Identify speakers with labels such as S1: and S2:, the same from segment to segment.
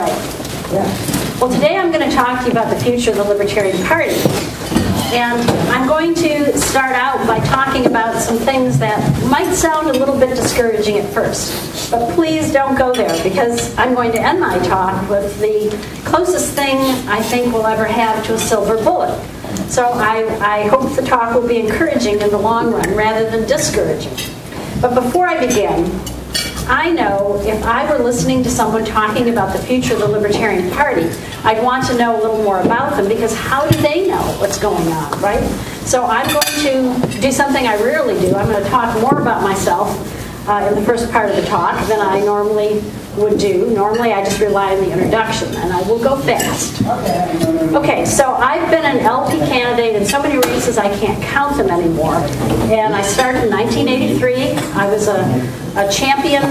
S1: Well, today I'm going to talk to you about the future of the Libertarian Party. And I'm going to start out by talking about some things that might sound a little bit discouraging at first. But please don't go there because I'm going to end my talk with the closest thing I think we'll ever have to a silver bullet. So I, I hope the talk will be encouraging in the long run rather than discouraging. But before I begin, I know if I were listening to someone talking about the future of the Libertarian Party, I'd want to know a little more about them because how do they know what's going on, right? So I'm going to do something I rarely do. I'm going to talk more about myself uh, in the first part of the talk than I normally would do. Normally, I just rely on the introduction, and I will go fast. Okay, so I've been an LP candidate in so many races I can't count them anymore. And I started in 1983. I was a, a champion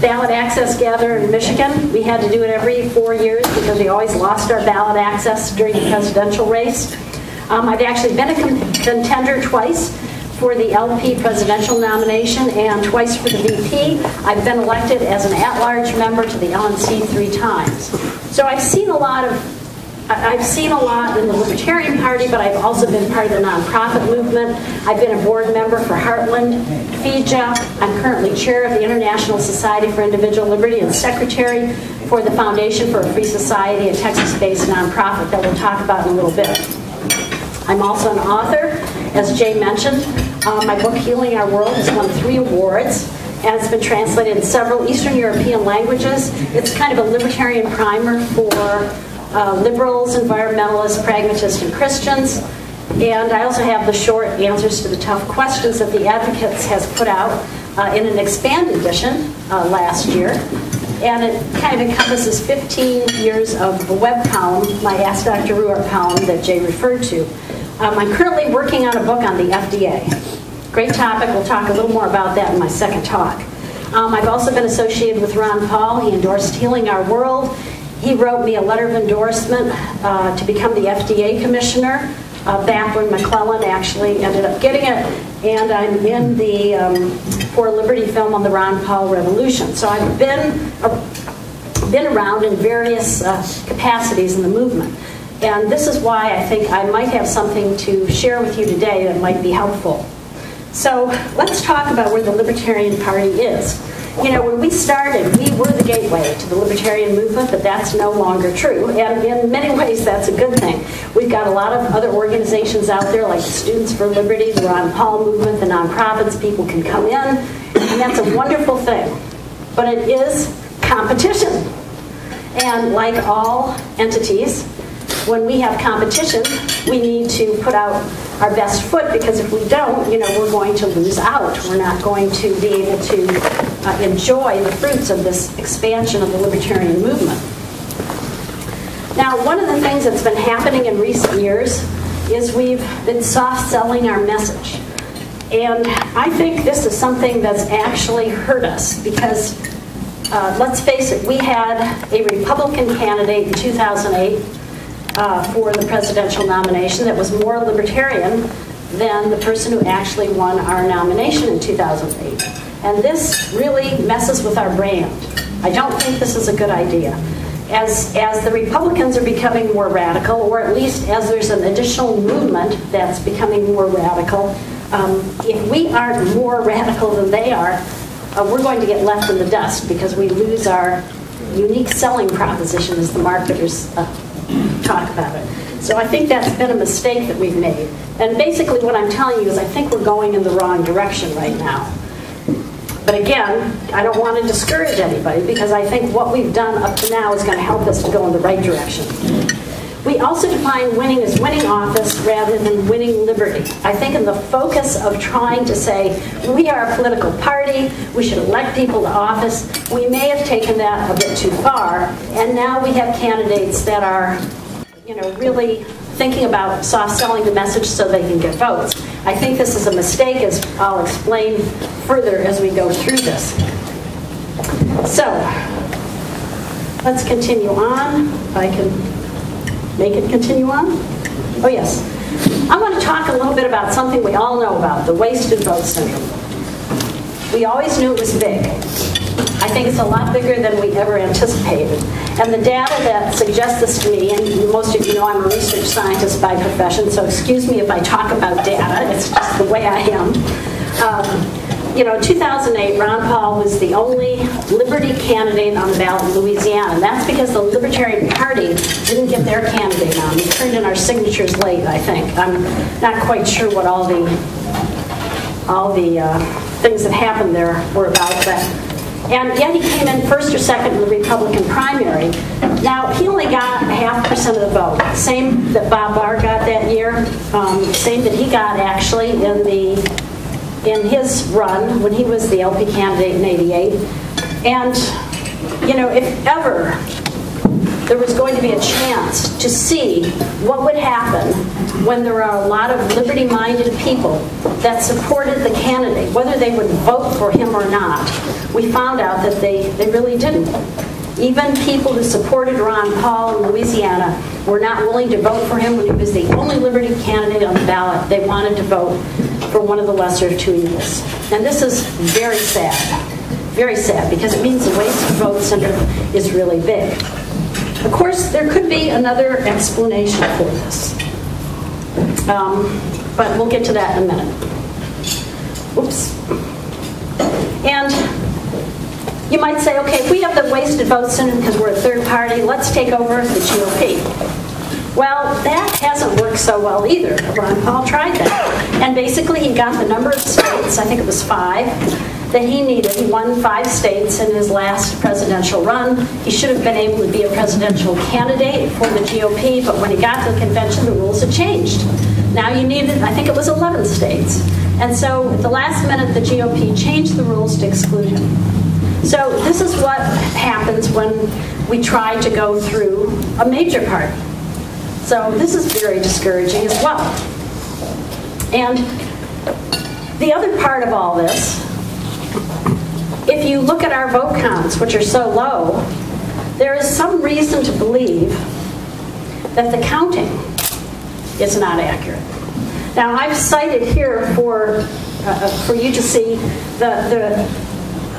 S1: ballot access gatherer in Michigan. We had to do it every four years because we always lost our ballot access during the presidential race. Um, I've actually been a contender twice for the LP presidential nomination and twice for the VP. I've been elected as an at-large member to the LNC three times. So I've seen a lot of I've seen a lot in the Libertarian Party, but I've also been part of the nonprofit movement. I've been a board member for Heartland, FIJA. I'm currently chair of the International Society for Individual Liberty and secretary for the Foundation for a Free Society, a Texas-based nonprofit that we'll talk about in a little bit. I'm also an author, as Jay mentioned. Uh, my book, Healing Our World, has won three awards and it's been translated in several Eastern European languages. It's kind of a libertarian primer for uh, liberals, environmentalists, pragmatists, and Christians. And I also have the short answers to the tough questions that the Advocates has put out uh, in an expanded edition uh, last year. And it kind of encompasses 15 years of the web column, my Ask Dr. Ruwart column that Jay referred to. Um, I'm currently working on a book on the FDA. Great topic. We'll talk a little more about that in my second talk. Um, I've also been associated with Ron Paul. He endorsed Healing Our World. He wrote me a letter of endorsement uh, to become the FDA commissioner uh, back when McClellan actually ended up getting it. And I'm in the um, For Liberty film on the Ron Paul Revolution. So I've been, uh, been around in various uh, capacities in the movement. And this is why I think I might have something to share with you today that might be helpful. So let's talk about where the Libertarian Party is. You know, when we started, we were the gateway to the libertarian movement, but that's no longer true. And in many ways, that's a good thing. We've got a lot of other organizations out there, like Students for Liberty, the Ron Paul movement, the nonprofits. People can come in, and that's a wonderful thing. But it is competition. And like all entities, when we have competition, we need to put out our best foot because if we don't, you know, we're going to lose out. We're not going to be able to uh, enjoy the fruits of this expansion of the libertarian movement. Now, one of the things that's been happening in recent years is we've been soft selling our message. And I think this is something that's actually hurt us because, uh, let's face it, we had a Republican candidate in 2008 uh, for the presidential nomination that was more libertarian than the person who actually won our nomination in 2008. And this really messes with our brand. I don't think this is a good idea. As, as the Republicans are becoming more radical, or at least as there's an additional movement that's becoming more radical, um, if we aren't more radical than they are, uh, we're going to get left in the dust because we lose our unique selling proposition as the marketers uh, talk about it. So I think that's been a mistake that we've made. And basically what I'm telling you is I think we're going in the wrong direction right now. But again, I don't want to discourage anybody because I think what we've done up to now is going to help us to go in the right direction. We also define winning as winning office rather than winning liberty. I think in the focus of trying to say we are a political party, we should elect people to office, we may have taken that a bit too far, and now we have candidates that are, you know, really thinking about soft selling the message so they can get votes. I think this is a mistake, as I'll explain further as we go through this. So, let's continue on. I can make it continue on? Oh, yes. I want to talk a little bit about something we all know about, the wasted vote syndrome. We always knew it was big. I think it's a lot bigger than we ever anticipated. And the data that suggests this to me, and most of you know I'm a research scientist by profession, so excuse me if I talk about data, it's just the way I am. Um, you know, in 2008, Ron Paul was the only Liberty candidate on the ballot in Louisiana. And that's because the Libertarian Party didn't get their candidate on. We turned in our signatures late, I think. I'm not quite sure what all the all the uh, things that happened there were about, but and yet he came in first or second in the Republican primary. Now, he only got a half percent of the vote. Same that Bob Barr got that year. Um, same that he got, actually, in the in his run when he was the LP candidate in 88. And, you know, if ever there was going to be a chance to see what would happen when there are a lot of liberty minded people that supported the candidate, whether they would vote for him or not, we found out that they, they really didn't. Even people who supported Ron Paul in Louisiana were not willing to vote for him when he was the only Liberty candidate on the ballot. They wanted to vote for one of the lesser of two evils. And this is very sad. Very sad because it means the waste of votes is really big. Of course, there could be another explanation for this. Um, but we'll get to that in a minute. Oops. And you might say, okay, if we have the wasted vote syndrome because we're a third party, let's take over the GOP. Well, that hasn't worked so well either. Ron Paul tried that. And basically, he got the number of states, I think it was five, that he needed. He won five states in his last presidential run. He should have been able to be a presidential candidate for the GOP, but when he got to the convention, the rules had changed. Now you needed, I think it was 11 states. And so at the last minute, the GOP changed the rules to exclude him. So this is what happens when we try to go through a major party. So this is very discouraging as well. And the other part of all this, if you look at our vote counts, which are so low, there is some reason to believe that the counting is not accurate. Now, I've cited here for, uh, for you to see the, the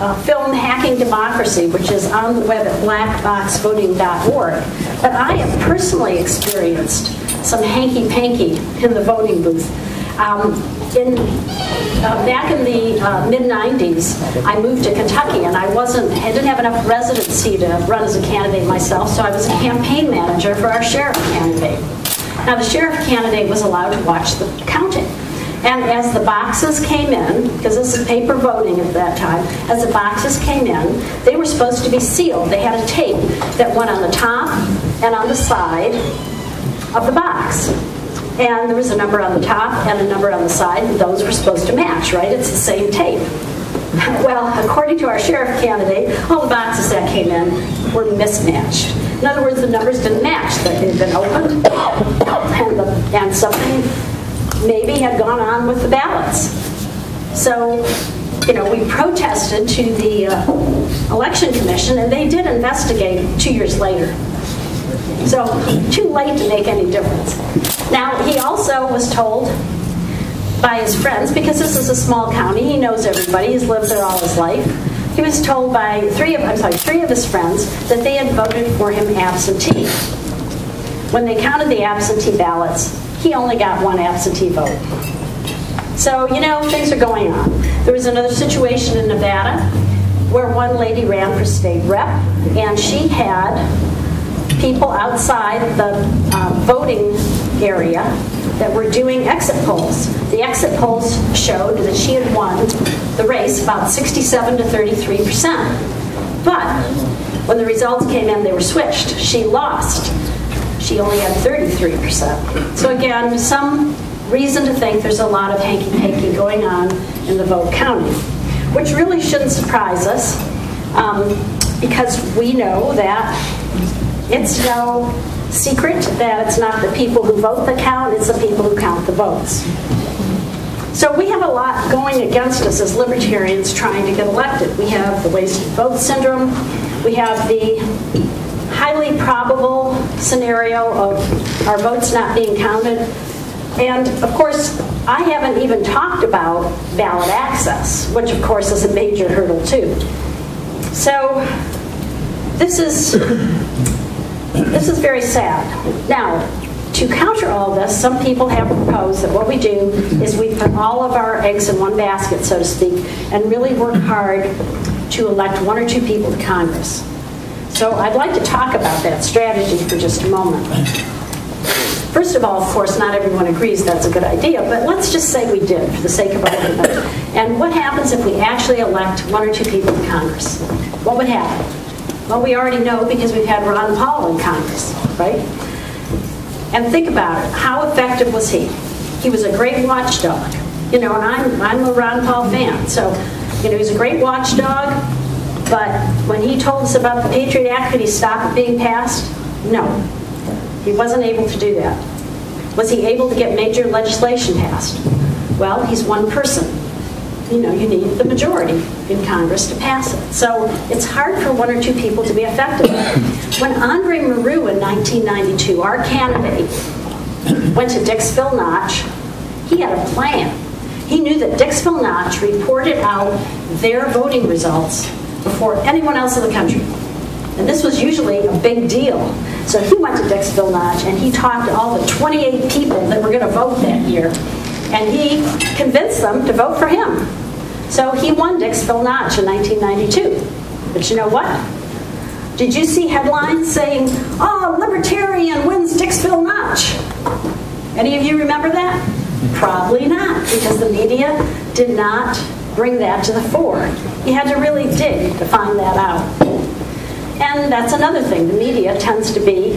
S1: uh, film Hacking Democracy, which is on the web at blackboxvoting.org. But I have personally experienced some hanky panky in the voting booth. Um, in uh, back in the uh, mid 90s, I moved to Kentucky, and I wasn't, I didn't have enough residency to run as a candidate myself, so I was a campaign manager for our sheriff candidate. Now, the sheriff candidate was allowed to watch the counting. And as the boxes came in, because this is paper voting at that time, as the boxes came in, they were supposed to be sealed. They had a tape that went on the top and on the side of the box. And there was a number on the top and a number on the side, and those were supposed to match, right? It's the same tape. Well, according to our sheriff candidate, all the boxes that came in were mismatched. In other words, the numbers didn't match. They had been opened, and, the, and something maybe had gone on with the ballots. So, you know, we protested to the uh, election commission, and they did investigate two years later. So, too late to make any difference. Now, he also was told by his friends, because this is a small county, he knows everybody, he's lived there all his life. He was told by three of I'm sorry, three of his friends that they had voted for him absentee. When they counted the absentee ballots, he only got one absentee vote. So, you know, things are going on. There was another situation in Nevada where one lady ran for state rep, and she had people outside the uh, voting area that were doing exit polls. The exit polls showed that she had won the race about 67 to 33 percent. But when the results came in, they were switched. She lost she only had 33%. So again, some reason to think there's a lot of hanky-panky going on in the vote counting, which really shouldn't surprise us um, because we know that it's no secret that it's not the people who vote that count, it's the people who count the votes. So we have a lot going against us as libertarians trying to get elected. We have the wasted vote syndrome, we have the highly probable scenario of our votes not being counted. And of course, I haven't even talked about ballot access, which of course is a major hurdle too. So this is this is very sad. Now, to counter all this, some people have proposed that what we do is we put all of our eggs in one basket, so to speak, and really work hard to elect one or two people to Congress. So I'd like to talk about that strategy for just a moment. First of all, of course, not everyone agrees that's a good idea, but let's just say we did for the sake of argument. And what happens if we actually elect one or two people to Congress? What would happen? Well, we already know because we've had Ron Paul in Congress, right? And think about it. How effective was he? He was a great watchdog. You know, and I'm, I'm a Ron Paul fan. So, you know, he's a great watchdog, but when he told us about the Patriot Act, could he stop it being passed? No. He wasn't able to do that. Was he able to get major legislation passed? Well, he's one person. You know, you need the majority in Congress to pass it. So it's hard for one or two people to be effective. When Andre Marrou in 1992, our candidate, went to Dixville Notch, he had a plan. He knew that Dixville Notch reported out their voting results before anyone else in the country. And this was usually a big deal. So he went to Dixville Notch and he talked to all the 28 people that were going to vote that year. And he convinced them to vote for him. So he won Dixville Notch in 1992. But you know what? Did you see headlines saying, oh, Libertarian wins Dixville Notch? Any of you remember that? Probably not, because the media did not bring that to the fore. You had to really dig to find that out. And that's another thing. The media tends to be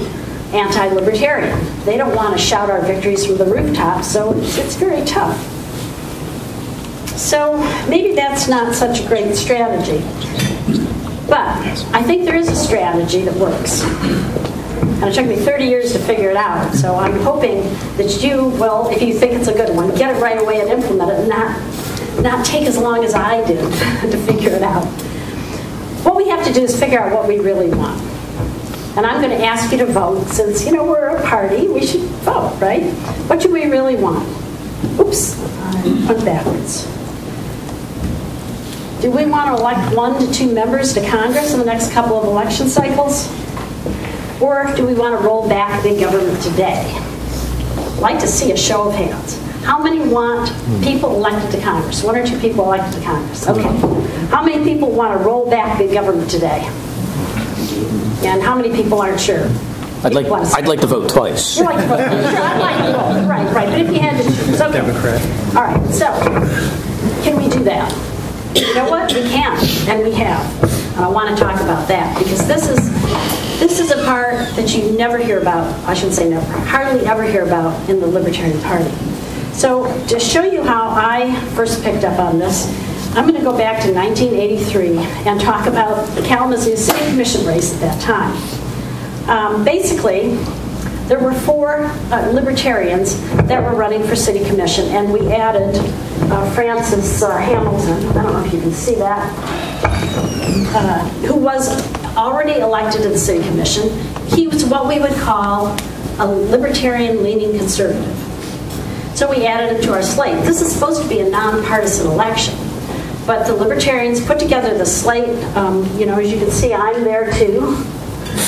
S1: anti-libertarian. They don't want to shout our victories from the rooftops, so it's, it's very tough. So maybe that's not such a great strategy. But I think there is a strategy that works. And it took me 30 years to figure it out. So I'm hoping that you will, if you think it's a good one, get it right away and implement it and not not take as long as I did to figure it out. What we have to do is figure out what we really want. And I'm going to ask you to vote since, you know, we're a party, we should vote, right? What do we really want? Oops, I went backwards. Do we want to elect one to two members to Congress in the next couple of election cycles? Or do we want to roll back big government today? I'd like to see a show of hands. How many want people elected to Congress? One or two people elected to Congress. Okay. How many people want to roll back big government today? And how many people aren't sure?
S2: I'd like, I'd like to vote twice.
S1: You like to vote? Sure, I'd like to vote. Right, right. But if you had to choose, okay.
S3: Democrat.
S1: All right. So, can we do that? You know what? We can, and we have. And I want to talk about that because this is this is a part that you never hear about. I shouldn't say never, hardly ever hear about in the Libertarian Party. So to show you how I first picked up on this, I'm going to go back to 1983 and talk about the Kalamazoo City Commission race at that time. Um, basically, there were four uh, libertarians that were running for city commission, and we added uh, Francis uh, Hamilton. I don't know if you can see that, uh, who was already elected to the city commission. He was what we would call a libertarian-leaning conservative. So we added him to our slate. This is supposed to be a nonpartisan election. But the Libertarians put together the slate. Um, you know, as you can see, I'm there too.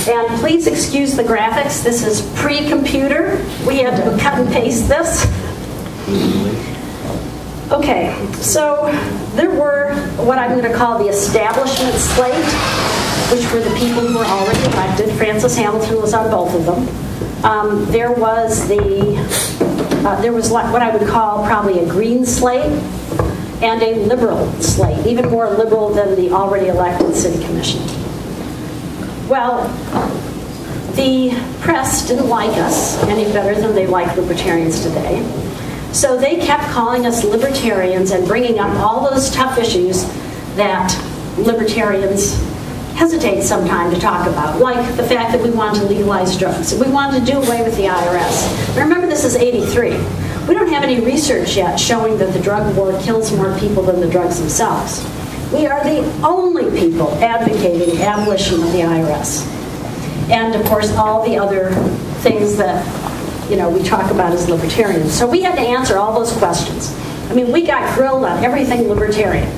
S1: And please excuse the graphics. This is pre-computer. We had to cut and paste this. Okay, so there were what I'm going to call the establishment slate, which were the people who were already elected. Francis Hamilton was on both of them. Um, there was the uh, there was what I would call probably a green slate and a liberal slate, even more liberal than the already elected city commission. Well, the press didn't like us any better than they like libertarians today. So they kept calling us libertarians and bringing up all those tough issues that libertarians hesitate sometimes to talk about, like the fact that we want to legalize drugs. We want to do away with the IRS. Remember, this is 83. We don't have any research yet showing that the drug war kills more people than the drugs themselves. We are the only people advocating abolition of the IRS. And of course, all the other things that you know we talk about as libertarians. So we had to answer all those questions. I mean, we got grilled on everything libertarian.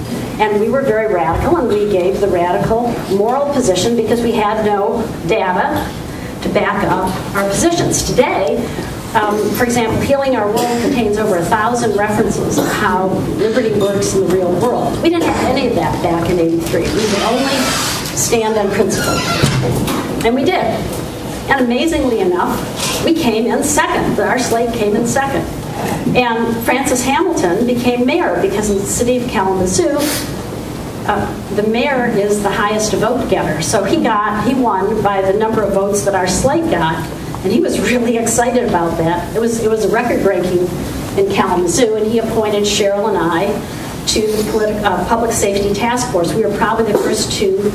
S1: And we were very radical, and we gave the radical moral position because we had no data to back up our positions. Today, um, for example, Healing Our World contains over a thousand references of how liberty works in the real world. We didn't have any of that back in 83. We would only stand on principle. And we did. And amazingly enough, we came in second. Our slate came in second. And Francis Hamilton became mayor because in the city of Kalamazoo, uh, the mayor is the highest vote getter. So he got, he won by the number of votes that our slate got, and he was really excited about that. It was, it was record breaking in Kalamazoo, and he appointed Cheryl and I to the politi- uh, Public Safety Task Force. We were probably the first two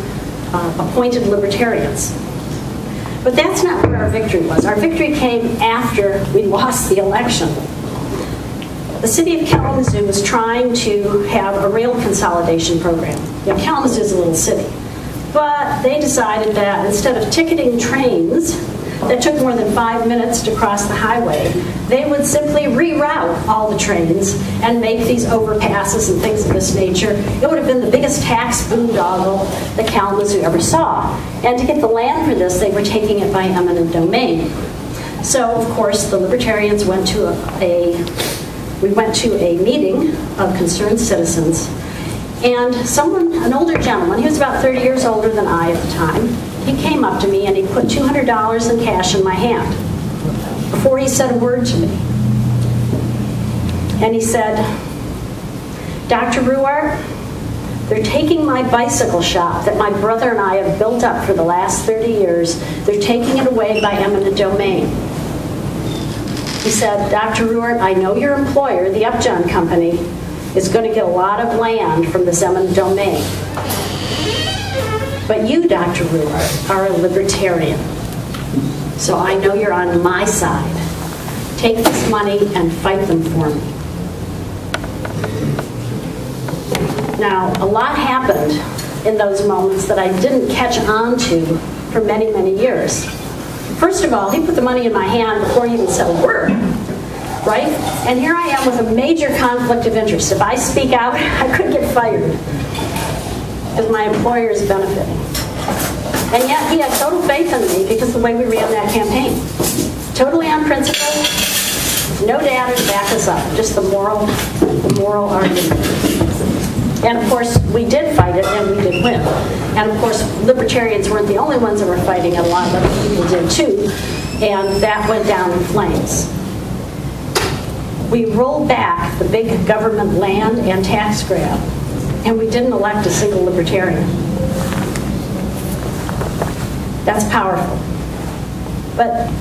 S1: uh, appointed libertarians. But that's not where our victory was. Our victory came after we lost the election. The city of Kalamazoo was trying to have a rail consolidation program. You know, Kalamazoo is a little city. But they decided that instead of ticketing trains that took more than five minutes to cross the highway, they would simply reroute all the trains and make these overpasses and things of this nature. It would have been the biggest tax boondoggle that Kalamazoo ever saw. And to get the land for this, they were taking it by eminent domain. So, of course, the libertarians went to a, a we went to a meeting of concerned citizens, and someone, an older gentleman, he was about 30 years older than I at the time, he came up to me and he put $200 in cash in my hand before he said a word to me. And he said, Dr. Ruwart, they're taking my bicycle shop that my brother and I have built up for the last 30 years, they're taking it away by eminent domain. He said, Dr. Ruwart, I know your employer, the Upjohn Company, is going to get a lot of land from this eminent domain. But you, Dr. Ruwart, are a libertarian. So I know you're on my side. Take this money and fight them for me. Now, a lot happened in those moments that I didn't catch on to for many, many years. First of all, he put the money in my hand before he even said a word, right? And here I am with a major conflict of interest. If I speak out, I could get fired because my employer is benefiting. And yet he had total faith in me because of the way we ran that campaign. Totally on principle, no data to back us up, just the moral, the moral argument. And of course, we did fight it and we did win. And of course, libertarians weren't the only ones that were fighting it, a lot of other people did too. And that went down in flames. We rolled back the big government land and tax grab, and we didn't elect a single libertarian. That's powerful. But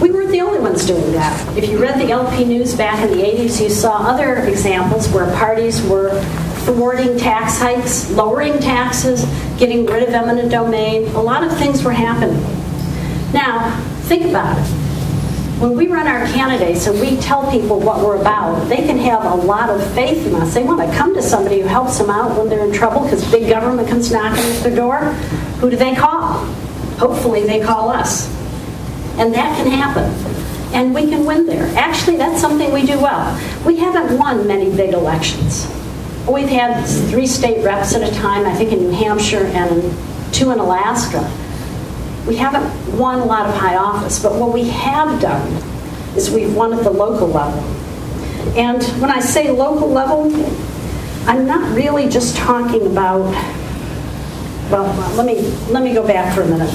S1: we weren't the only ones doing that. If you read the LP News back in the 80s, you saw other examples where parties were thwarting tax hikes, lowering taxes, getting rid of eminent domain. A lot of things were happening. Now, think about it. When we run our candidates and we tell people what we're about, they can have a lot of faith in us. They want to come to somebody who helps them out when they're in trouble because big government comes knocking at their door. Who do they call? Hopefully, they call us. And that can happen. And we can win there. Actually, that's something we do well. We haven't won many big elections. We've had three state reps at a time, I think in New Hampshire and two in Alaska. We haven't won a lot of high office, but what we have done is we've won at the local level. And when I say local level, I'm not really just talking about, well, uh, let me, let me go back for a minute.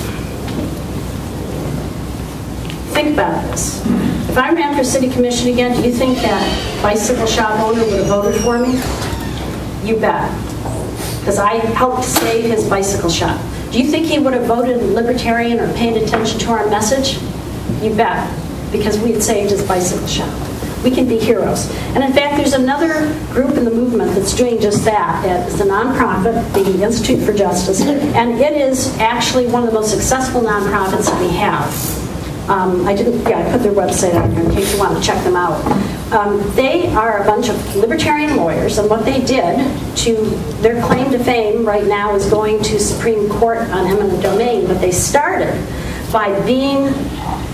S1: Think about this. If I ran for city commission again, do you think that bicycle shop owner would have voted for me? You bet. Because I helped save his bicycle shop. Do you think he would have voted libertarian or paid attention to our message? You bet. Because we had saved his bicycle shop. We can be heroes. And in fact, there's another group in the movement that's doing just that. It's a nonprofit, the Institute for Justice, and it is actually one of the most successful nonprofits that we have. Um, I didn't, yeah, I put their website on here in case you want to check them out. Um, they are a bunch of libertarian lawyers, and what they did to their claim to fame right now is going to Supreme Court on eminent domain, but they started by being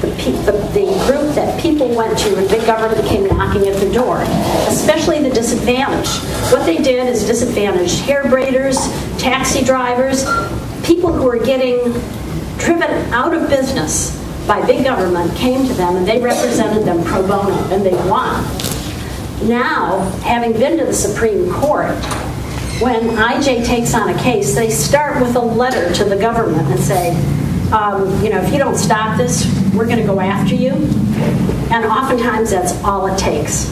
S1: the, the, the, group that people went to when big government came knocking at the door, especially the disadvantaged. What they did is disadvantaged hair braiders, taxi drivers, people who were getting driven out of business by big government came to them and they represented them pro bono and they won. Now, having been to the Supreme Court, when IJ takes on a case, they start with a letter to the government and say, um, you know, if you don't stop this, we're going to go after you. And oftentimes that's all it takes.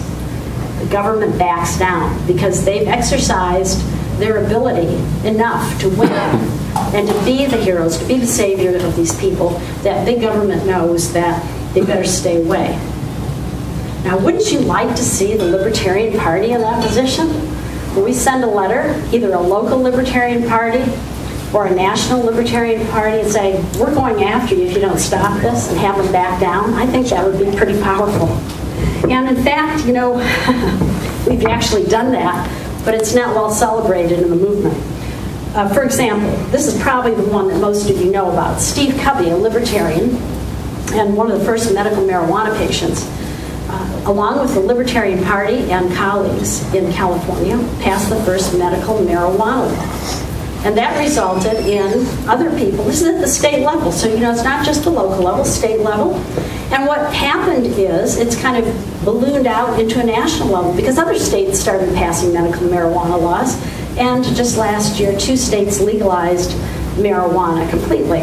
S1: The government backs down because they've exercised their ability enough to win and to be the heroes, to be the savior of these people, that big government knows that they better stay away. Now, wouldn't you like to see the Libertarian Party in that position? We send a letter, either a local Libertarian Party or a national Libertarian Party, and say, we're going after you if you don't stop this and have them back down? I think that would be pretty powerful. And in fact, you know, we've actually done that, but it's not well celebrated in the movement. Uh, for example, this is probably the one that most of you know about. Steve Kubby, a libertarian, and one of the first medical marijuana patients, uh, along with the Libertarian Party and colleagues in California, passed the first medical marijuana law. And that resulted in other people. This is at the state level, so you know it's not just the local level, state level. And what happened is it's kind of ballooned out into a national level because other states started passing medical marijuana laws. And just last year, two states legalized marijuana completely.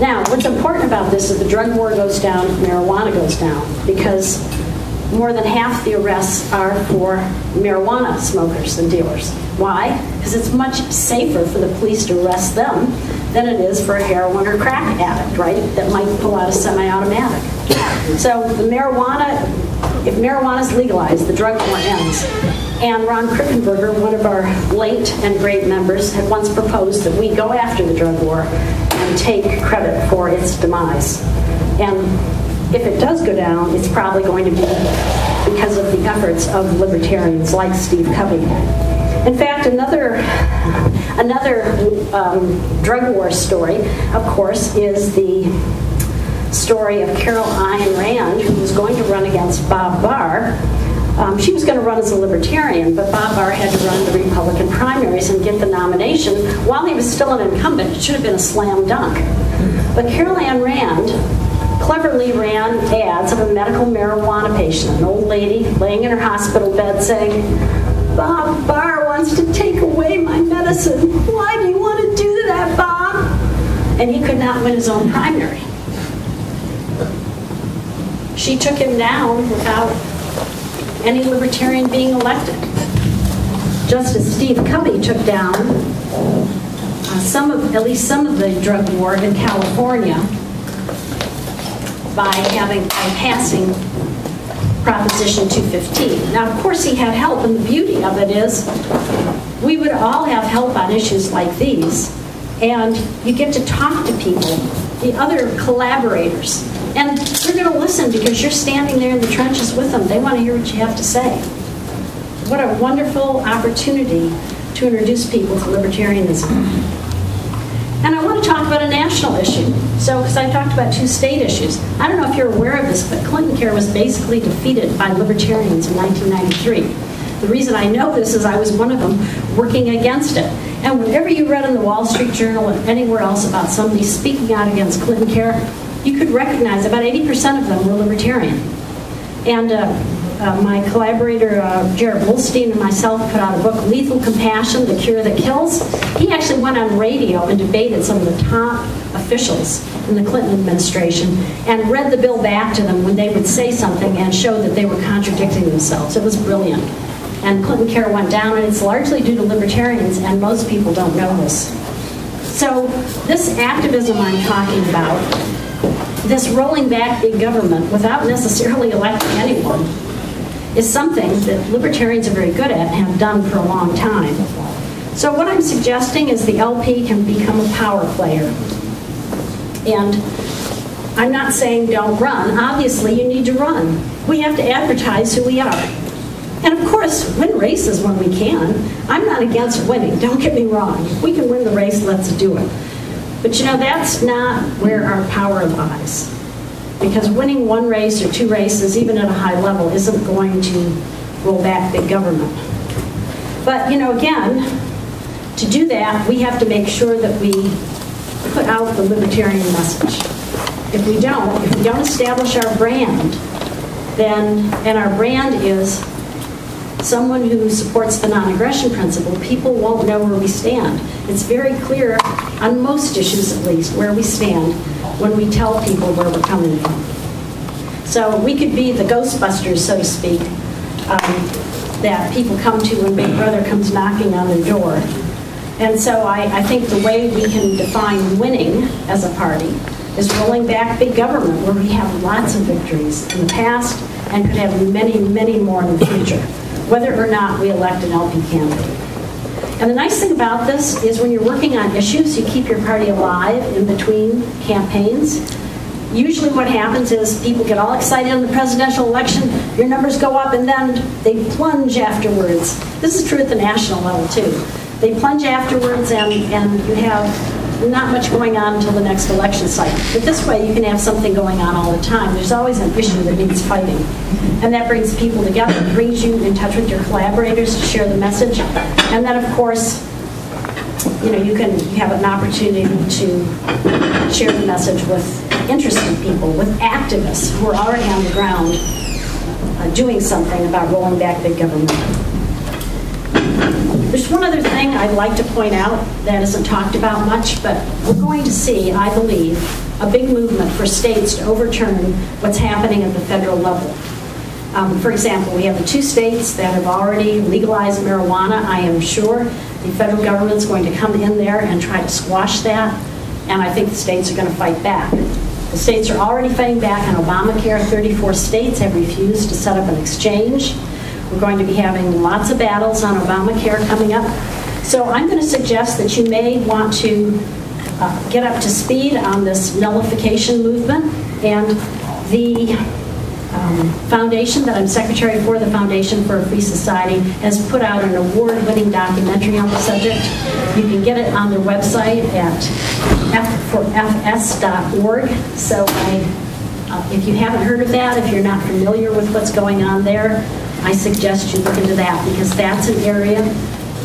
S1: Now, what's important about this is the drug war goes down, marijuana goes down, because more than half the arrests are for marijuana smokers and dealers. Why? Because it's much safer for the police to arrest them than it is for a heroin or crack addict, right? That might pull out a semi-automatic. So the marijuana, if marijuana is legalized, the drug war ends. And Ron Crickenberger, one of our late and great members, had once proposed that we go after the drug war and take credit for its demise. And if it does go down, it's probably going to be because of the efforts of libertarians like Steve Kubby. In fact, another another um, drug war story, of course, is the story of Carol Ayn Rand, who was going to run against Bob Barr. Um, she was going to run as a libertarian, but Bob Barr had to run the Republican primaries and get the nomination while he was still an incumbent. It should have been a slam dunk. But Carol Ayn Rand cleverly ran ads of a medical marijuana patient, an old lady laying in her hospital bed saying, Bob Barr wants to take away my medicine. Why do you want to do that, Bob? And he could not win his own primary. She took him down without any libertarian being elected. Just as Steve Kubby took down uh, some of, at least some of the drug war in California by having by passing Proposition 215. Now, of course, he had help, and the beauty of it is we would all have help on issues like these, and you get to talk to people, the other collaborators, and they're going to listen because you're standing there in the trenches with them. They want to hear what you have to say. What a wonderful opportunity to introduce people to libertarianism. And I want to talk about a national issue. So, because I talked about two state issues. I don't know if you're aware of this, but Clinton Care was basically defeated by libertarians in 1993. The reason I know this is I was one of them working against it. And whenever you read in the Wall Street Journal or anywhere else about somebody speaking out against Clinton Care, you could recognize about 80% of them were libertarian. And uh, uh, my collaborator uh, Jarret Wollstein and myself put out a book, Lethal Compassion, The Cure That Kills. He actually went on radio and debated some of the top officials in the Clinton administration and read the bill back to them when they would say something and show that they were contradicting themselves. It was brilliant. And Clinton Care went down, and it's largely due to libertarians, and most people don't know this. So, this activism I'm talking about, this rolling back big government without necessarily electing anyone, is something that libertarians are very good at and have done for a long time. So what I'm suggesting is the LP can become a power player. And I'm not saying don't run. Obviously, you need to run. We have to advertise who we are. And of course, win races when we can. I'm not against winning, don't get me wrong. If we can win the race, let's do it. But you know, that's not where our power lies. Because winning one race or two races, even at a high level, isn't going to roll back big government. But, you know, again, to do that, we have to make sure that we put out the libertarian message. If we don't, if we don't establish our brand, then, and our brand is someone who supports the non-aggression principle, people won't know where we stand. It's very clear, on most issues at least, where we stand when we tell people where we're coming from. So we could be the Ghostbusters, so to speak, um, that people come to when Big Brother comes knocking on their door. And so I, I think the way we can define winning as a party is rolling back big government, where we have lots of victories in the past and could have many, many more in the future, whether or not we elect an LP candidate. And the nice thing about this is when you're working on issues, you keep your party alive in between campaigns. Usually what happens is people get all excited in the presidential election, your numbers go up, and then they plunge afterwards. This is true at the national level, too. They plunge afterwards, and, and you have not much going on until the next election cycle. But this way, you can have something going on all the time. There's always an issue that needs fighting. And that brings people together, brings you in touch with your collaborators to share the message. And then, of course, you know, you can have an opportunity to share the message with interested people, with activists who are already on the ground uh, doing something about rolling back big government. There's one other thing I'd like to point out that isn't talked about much, but we're going to see, I believe, a big movement for states to overturn what's happening at the federal level. Um, for example, we have the two states that have already legalized marijuana. I am sure the federal government is going to come in there and try to squash that, and I think the states are going to fight back. The states are already fighting back on Obamacare. 34 states have refused to set up an exchange. We're going to be having lots of battles on Obamacare coming up. So I'm going to suggest that you may want to uh, get up to speed on this nullification movement. And the um, foundation that I'm secretary for, the Foundation for a Free Society, has put out an award-winning documentary on the subject. You can get it on their website at f4fs.org. So I, uh, if you haven't heard of that, if you're not familiar with what's going on there, I suggest you look into that because that's an area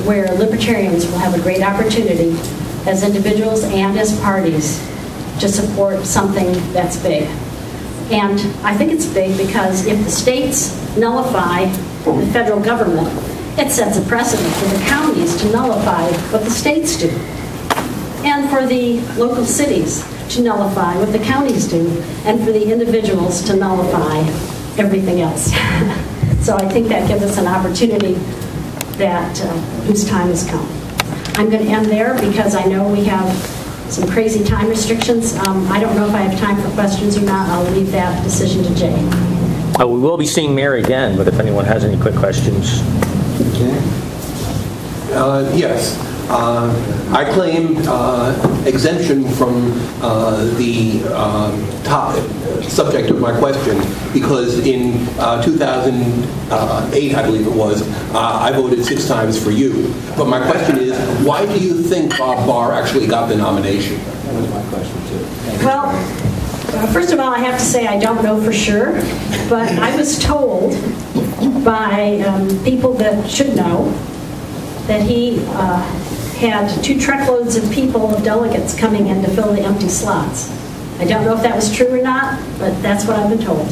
S1: where libertarians will have a great opportunity as individuals and as parties to support something that's big. And I think it's big because if the states nullify the federal government, it sets a precedent for the counties to nullify what the states do, and for the local cities to nullify what the counties do, and for the individuals to nullify everything else. So I think that gives us an opportunity that uh, whose time has come. I'm going to end there because I know we have some crazy time restrictions. Um, I don't know if I have time for questions or not. I'll leave that decision to Jay.
S2: Uh, we will be seeing Mary again, but if anyone has any quick questions.
S3: Okay. Uh, yes. Uh, I claim uh, exemption from uh, the um, top subject of my question because in uh, 2008, I believe it was, uh, I voted six times for you. But my question is, why do you think Bob Barr actually got the nomination?
S4: That was my question too.
S1: Well, uh, first of all, I have to say I don't know for sure, but I was told by um, people that should know that he had two truckloads of people, of delegates coming in to fill the empty slots. I don't know if that was true or not, but that's what I've been told.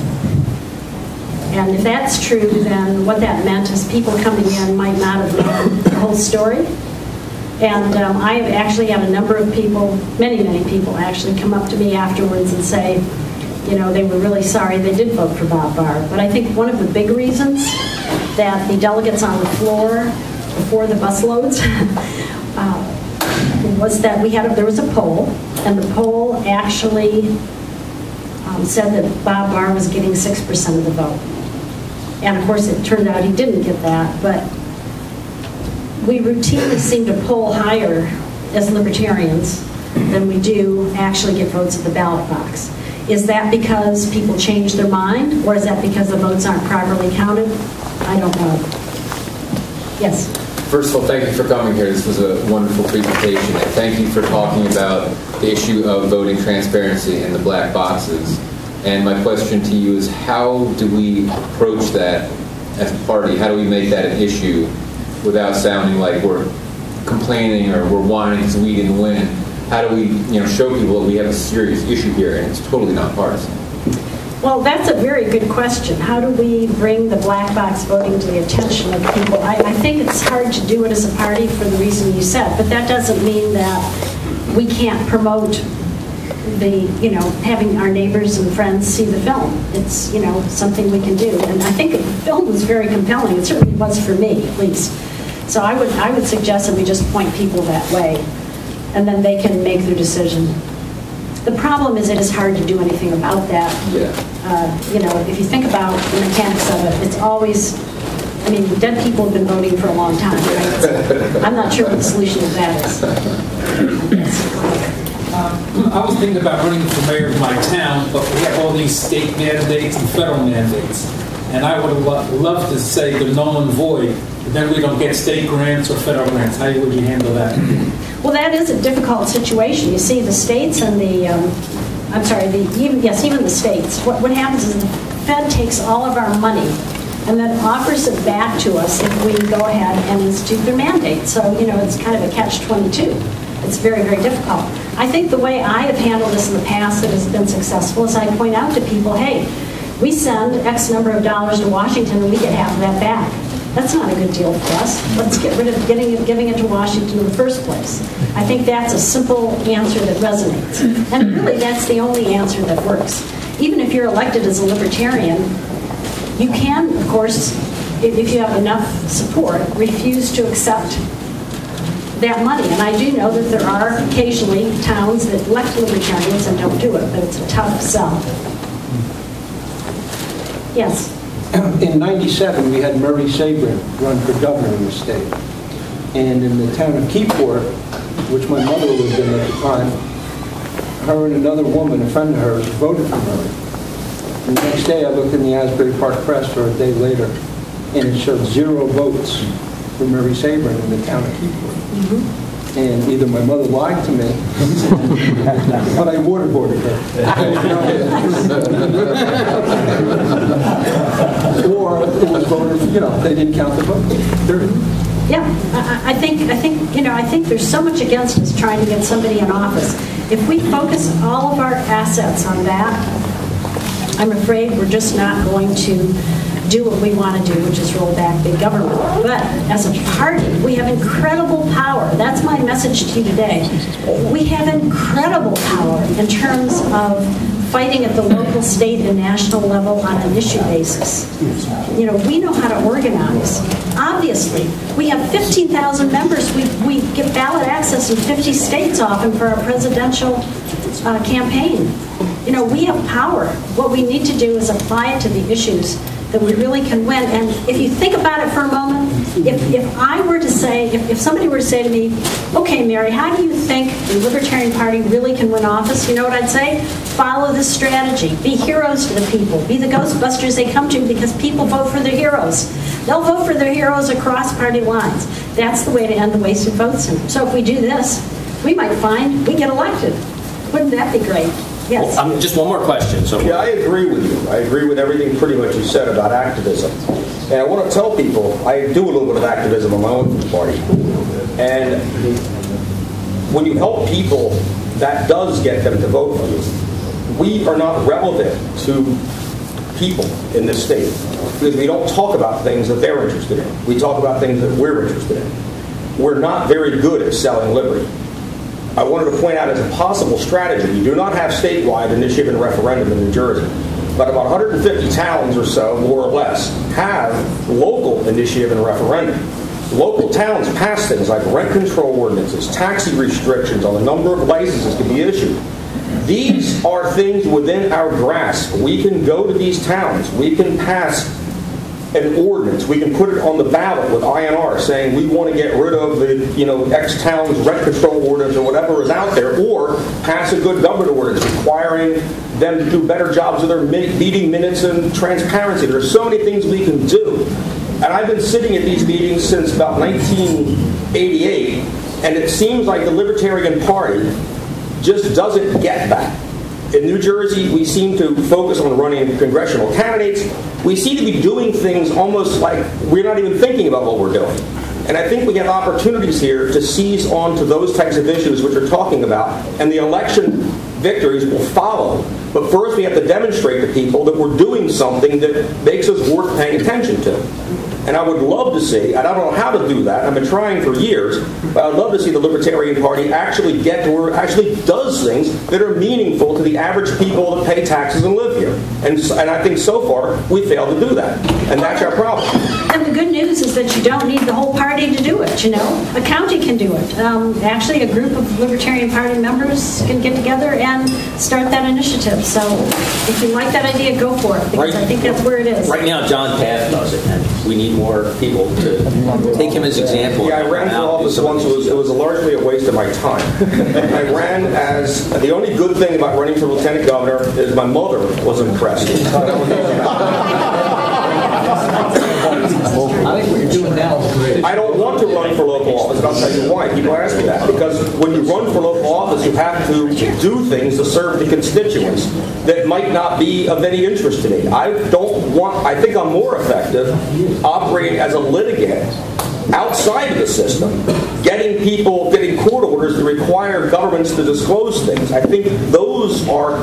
S1: And if that's true, then what that meant is people coming in might not have known the whole story. And um, I have actually had a number of people, many, many people actually, come up to me afterwards and say, you know, they were really sorry they did vote for Bob Barr. But I think one of the big reasons that the delegates on the floor before the busloads uh, was that we had a, there was a poll, and the poll actually um, said that Bob Barr was getting six percent of the vote, and of course it turned out he didn't get that. But we routinely seem to poll higher as libertarians than we do actually get votes at the ballot box. Is that because people change their mind, or is that because the votes aren't properly counted? I don't know. Yes.
S5: First of all, thank you for coming here. This was a wonderful presentation. And thank you for talking about the issue of voting transparency and the black boxes. And my question to you is how do we approach that as a party? How do we make that an issue without sounding like we're complaining or we're whining because we didn't win? How do we you know, show people that we have a serious issue here and it's totally not partisan?
S1: Well, that's a very good question. How do we bring the black box voting to the attention of people? I, I think it's hard to do it as a party for the reason you said, but that doesn't mean that we can't promote the, you know, having our neighbors and friends see the film. It's, you know, something we can do. And I think the film was very compelling. It certainly was for me, at least. So I would, I would suggest that we just point people that way, and then they can make their decision. The problem is it is hard to do anything about that.
S5: Yeah.
S1: Uh, You know, if you think about the mechanics of it, it's always, I mean, dead people have been voting for a long time, right? So I'm not sure what the solution to that is.
S6: I was thinking about running for mayor of my town, but we have all these state mandates and federal mandates. And I would lo- love to say the null and void, but then we don't get state grants or federal grants. How would you handle that?
S1: Well, that is a difficult situation. You see, the states and the, um, I'm sorry, the, even, yes, even the states, what, what happens is the Fed takes all of our money and then offers it back to us if we go ahead and institute their mandate. So, you know, it's kind of a catch-22. It's very, very difficult. I think the way I have handled this in the past that has been successful is I point out to people, hey, we send X number of dollars to Washington and we get half of that back. That's not a good deal for us. Let's get rid of getting it, giving it to Washington in the first place. I think that's a simple answer that resonates. And really, that's the only answer that works. Even if you're elected as a libertarian, you can, of course, if you have enough support, refuse to accept that money. And I do know that there are occasionally towns that elect libertarians and don't do it, but it's a tough sell. Yes?
S7: In 97, we had Murray Sabrin run for governor in the state. And in the town of Keyport, which my mother lived in at the time, her and another woman, a friend of hers, voted for Murray. And the next day, I looked in the Asbury Park Press for a day later, and it showed zero votes for Murray Sabrin in the town of Keyport. Mm-hmm. And either my mother lied to me, but I waterboarded her. Or it was you know, they didn't count the vote.
S1: Yeah, I think, I think, you know, I think there's so much against us trying to get somebody in office. If we focus all of our assets on that, I'm afraid we're just not going to do what we want to do, which is roll back big government. But as a party, we have incredible power. That's my message to you today. We have incredible power in terms of fighting at the local, state, and national level on an issue basis. You know, we know how to organize. Obviously, we have 15,000 members. We, we get ballot access in 50 states often for our presidential uh, campaign. You know, we have power. What we need to do is apply it to the issues that we really can win. And if you think about it for a moment, if, if I were to say, if, if somebody were to say to me, okay, Mary, how do you think the Libertarian Party really can win office? You know what I'd say? Follow this strategy. Be heroes to the people. Be the Ghostbusters they come to because people vote for their heroes. They'll vote for their heroes across party lines. That's the way to end the wasted vote syndrome. So if we do this, we might find we get elected. Wouldn't that be great? Yes.
S2: Um, just one more question. So
S8: Yeah, I agree with you. I agree with everything pretty much you said about activism. And I want to tell people, I do a little bit of activism on my own party. And when you help people, that does get them to vote for you. We are not relevant to people in this state because we don't talk about things that they're interested in. We talk about things that we're interested in. We're not very good at selling liberty. I wanted to point out as a possible strategy, you do not have statewide initiative and referendum in New Jersey, but about 150 towns or so, more or less, have local initiative and referendum. Local towns pass things like rent control ordinances, taxi restrictions on the number of licenses to be issued. These are things within our grasp. We can go to these towns. We can pass an ordinance. We can put it on the ballot with INR saying we want to get rid of the, you know, X town's rent control ordinance or whatever is out there, or pass a good government ordinance requiring them to do better jobs of their meeting minutes and transparency. There's so many things we can do. And I've been sitting at these meetings since about 1988, and it seems like the Libertarian Party just doesn't get that. In New Jersey, we seem to focus on running congressional candidates. We seem to be doing things almost like we're not even thinking about what we're doing. And I think we have opportunities here to seize on to those types of issues which we're talking about, and the election victories will follow. But first, we have to demonstrate to people that we're doing something that makes us worth paying attention to. And I would love to see, and I don't know how to do that, I've been trying for years, but I'd love to see the Libertarian Party actually get to where it actually does things that are meaningful to the average people that pay taxes and live here. And, and I think so far, we failed to do that. And that's our problem.
S1: And the good news is that you don't need the whole party to do it, you know? A county can do it. Um, Actually, a group of Libertarian Party members can get together and start that initiative. So if you like that idea, go for it, because I
S2: Right.
S1: think that's where it is.
S2: Right now, John Paff does it, and we need more people to take him as example.
S8: Yeah, I ran for office once. It was, it was largely a waste of my time. I ran as the only good thing about running for lieutenant governor is my mother was impressed.
S4: I think what you're doing now is great.
S8: I don't want to run for local office, and I'll tell you why. People ask me that because when you run for local office, you have to do things to serve the constituents that might not be of any interest to me. I don't want. I think I'm more effective operating as a litigant outside of the system, getting people, getting court orders to require governments to disclose things. I think those are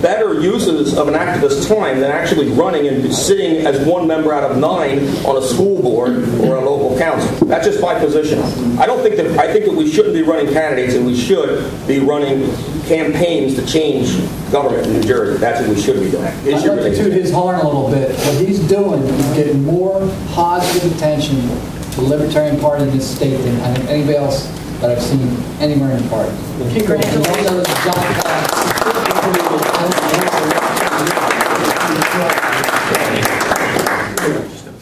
S8: better uses of an activist's time than actually running and sitting as one member out of nine on a school board or a local council. That's just my position. I don't think that I think that we shouldn't be running candidates and we should be running campaigns to change government in New Jersey. That's what we should be doing. Is
S4: I'd
S8: your
S4: like to toot his horn a little bit. What he's doing is getting more positive attention to the Libertarian Party in this state than I think anybody else that I've seen anywhere in the party.
S1: Congratulations.
S4: よろしくお願いします。